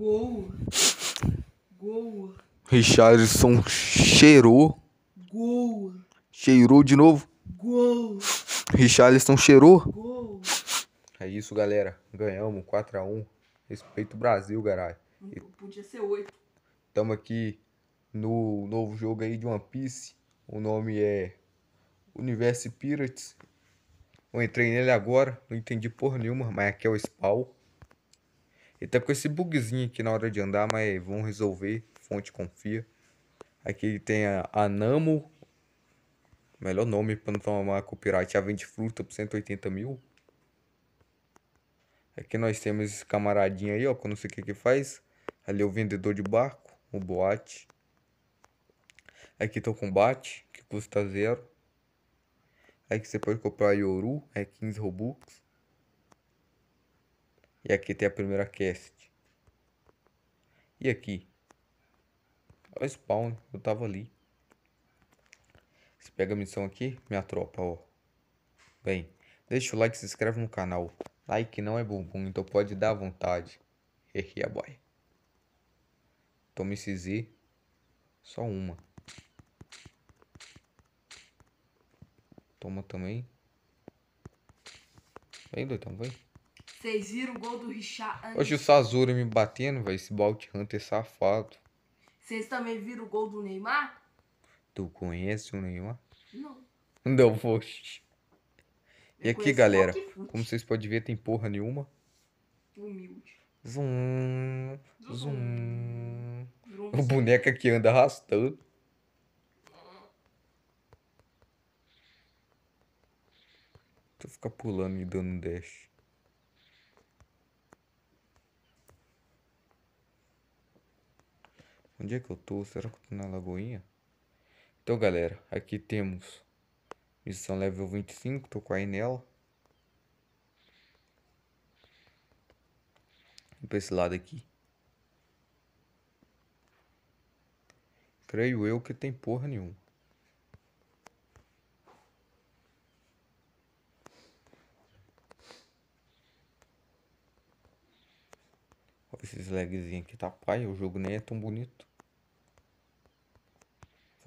Gol. Gol. Richarlison cheirou. Gol. Cheirou de novo. Gol. Richarlison cheirou. Gol. É isso, galera. Ganhamos 4x1. Respeito o Brasil, caralho. Podia ser oito. Estamos aqui no novo jogo aí de One Piece. O nome é Universe Pirates. Eu entrei nele agora, não entendi porra nenhuma, mas aqui é o spawn. Ele tá com esse bugzinho aqui na hora de andar, mas vamos resolver. Fonte confia. Aqui tem a, a Namo. Melhor nome pra não tomar copyright. A vende fruta por 180 mil. Aqui nós temos esse camaradinho aí, ó, que eu não sei o que que faz. Ali é o vendedor de barco, o boate. Aqui tá o combate, que custa zero. Aqui você pode comprar Yoru, é 15 Robux. E aqui tem a primeira cast. E aqui? Olha o spawn, eu tava ali. Você pega a missão aqui, minha tropa, ó. Bem, deixa o like, se inscreve no canal. Like não é bumbum, então pode dar à vontade. Hehe, boy. Tome esse Z. Só uma. Toma também. Vem, doidão, vem. Vocês viram o gol do Richard? Hoje o Sazura me batendo, velho. Esse Bounty Hunter safado. Vocês também viram o gol do Neymar? Tu conhece o Neymar? Não. Não, poxa. E Eu aqui, galera, como vocês podem ver, tem porra nenhuma. Humilde. Zoom, zoom. Virou O boneco aqui anda arrastando. Tu fica pulando e dando um dash. Onde é que eu tô? Será que eu tô na lagoinha? Então, galera, aqui temos missão level 25, tô com a nela. Vamos pra esse lado aqui. Creio eu que tem porra nenhuma. Esses lagzinhos aqui, tá pai, o jogo nem é tão bonito.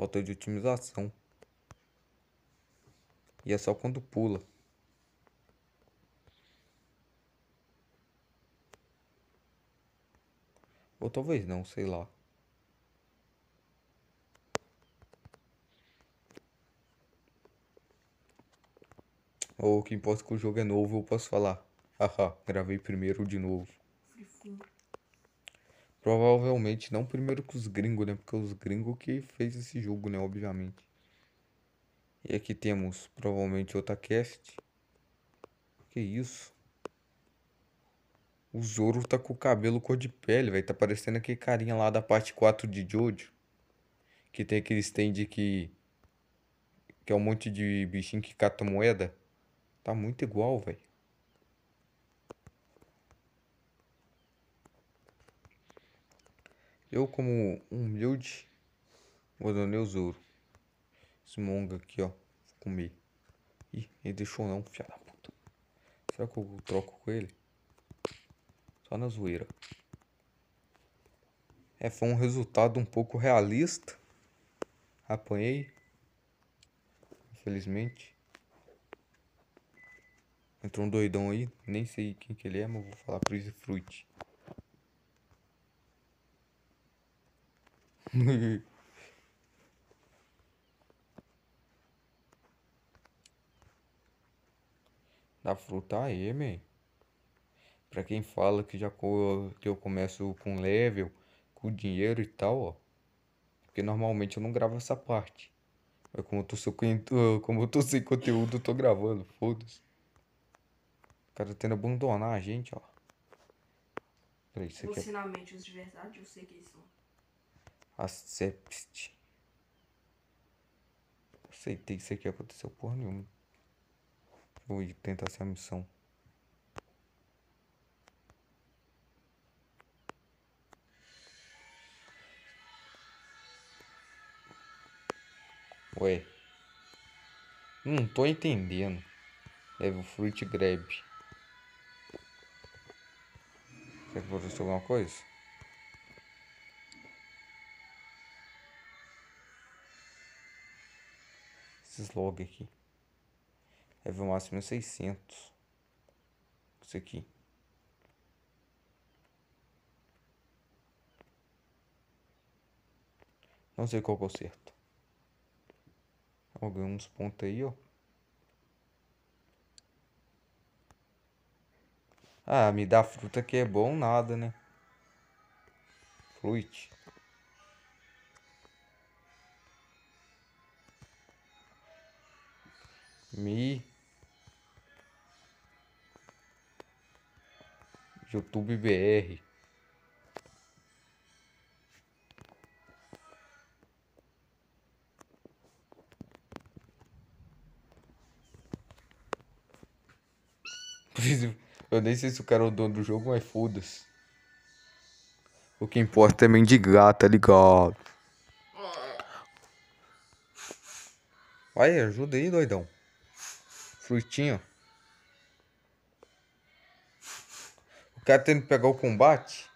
Falta de otimização. E é só quando pula. Ou talvez não, sei lá. Ou o que importa é que o jogo é novo, eu posso falar. Haha, gravei primeiro de novo. Provavelmente não primeiro que os gringos, né? Porque os gringos que fez esse jogo, né? Obviamente. E aqui temos provavelmente outra cast. Que isso? O Zoro tá com o cabelo cor de pele, velho. Tá parecendo aquele carinha lá da parte 4 de Jojo. Que tem aquele stand que. Que é um monte de bichinho que cata moeda. Tá muito igual, velho. Eu, como um humilde, abandonei o Zoro. Esse monga aqui, ó. Vou comer. Ih, ele deixou não, filha da puta. Será que eu troco com ele? Só na zoeira. É, foi um resultado um pouco realista. Apanhei. Infelizmente. Entrou um doidão aí. Nem sei quem que ele é, mas vou falar pro Fruit. Da fruta aí, man. Pra quem fala que já que eu começo com level, com dinheiro e tal, ó. Porque normalmente eu não gravo essa parte. Mas como eu tô sem, como eu tô sem conteúdo, eu tô gravando. Foda-se. O cara tendo abandonar a gente, ó. Peraí, isso aqui é de verdade, eu sei quem são. Accept. Aceitei isso aqui aconteceu porra nenhuma. Vou tentar essa missão. Ué. Não tô entendendo. Leva o fruit grab. Será que aconteceu alguma coisa? Log aqui. Level máximo é 600. Isso aqui. Não sei qual que é o certo. Uns pontos aí, ó. Ah, me dá fruta que é bom nada, né? Fruit. Me. YouTube BR. Eu nem sei se o cara é o dono do jogo, mas foda-se. O que importa é mendigar, tá ligado? Vai, ajuda aí, doidão. Frutinho. O cara tendo que pegar o combate.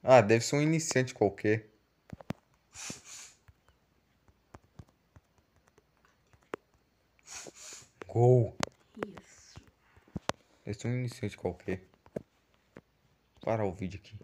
Ah, deve ser um iniciante qualquer. Gol. Isso. Deve ser um iniciante qualquer. Parar o vídeo aqui.